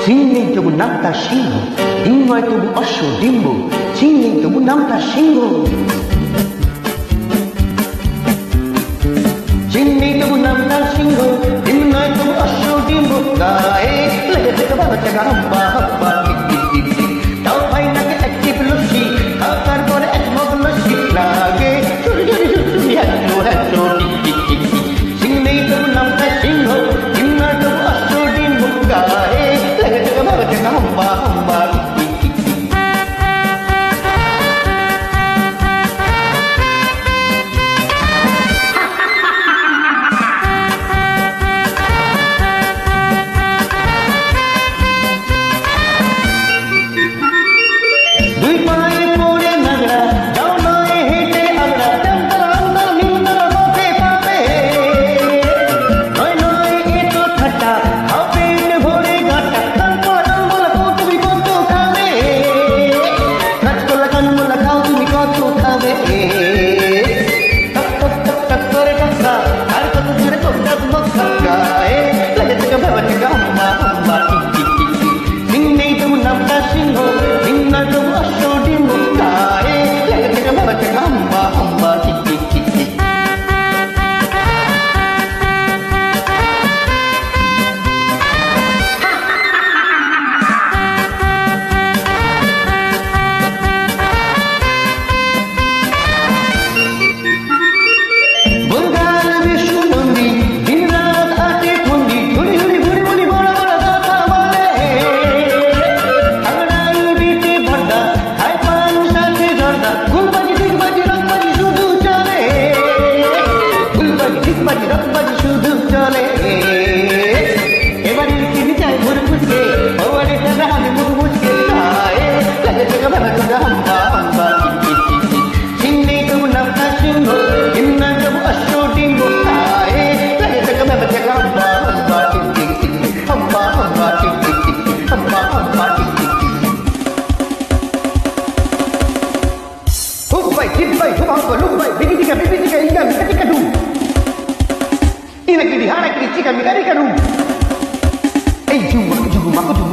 진리적으로 남다 신고 인과적으로 어쇼 림부 진리적으로 남다 신고 Ini kiri hara kiri cika mikari karu. Eh jumbo jumbo makutu